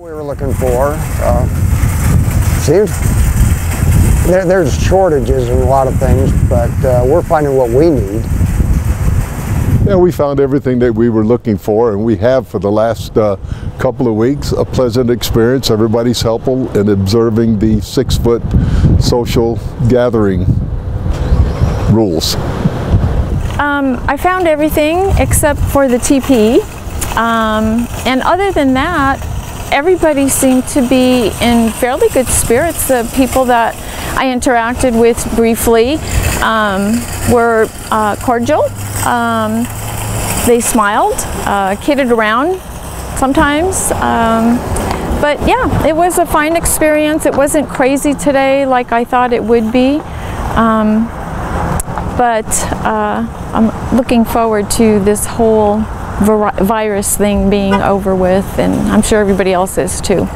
What we were looking for, uh, seems there, there's shortages in a lot of things, but uh, we're finding what we need. Yeah, we found everything that we were looking for, and we have for the last uh, couple of weeks. A pleasant experience. Everybody's helpful in observing the six-foot social gathering rules. Um, I found everything except for the TP. Um, and other than that, everybody seemed to be in fairly good spirits. The people that I interacted with briefly um, were uh, cordial. Um, they smiled, uh, kidded around sometimes. Um, but yeah, it was a fine experience. It wasn't crazy today like I thought it would be. Um, but uh, I'm looking forward to this whole virus thing being over with, and I'm sure everybody else is too.